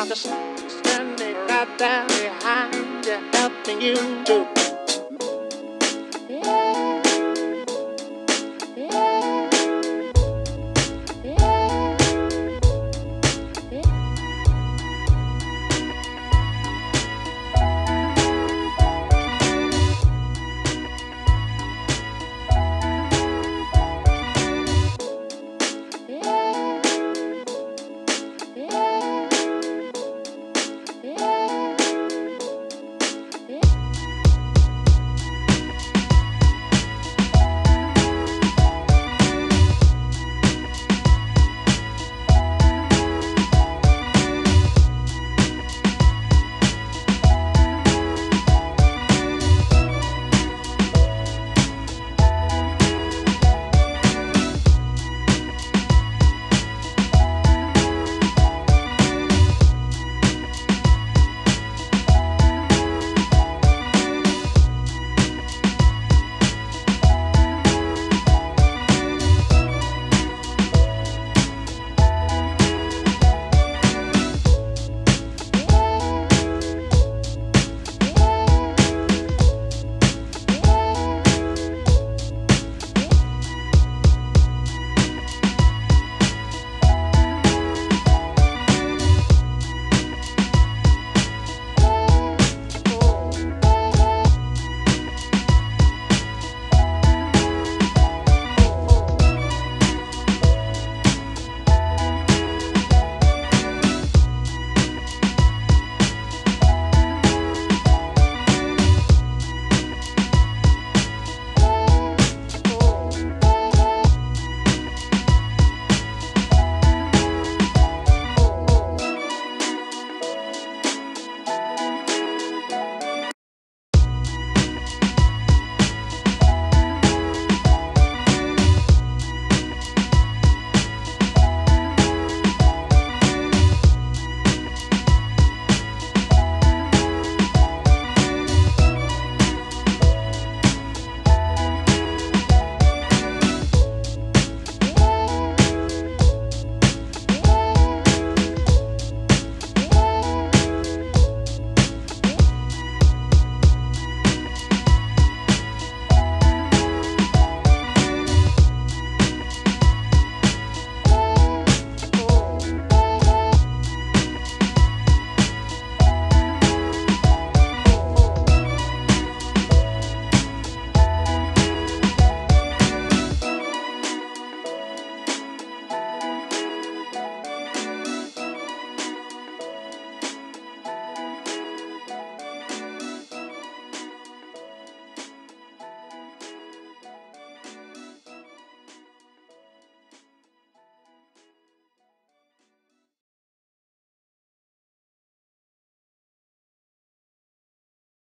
I'm just standing right there behind you, helping you do. Yeah.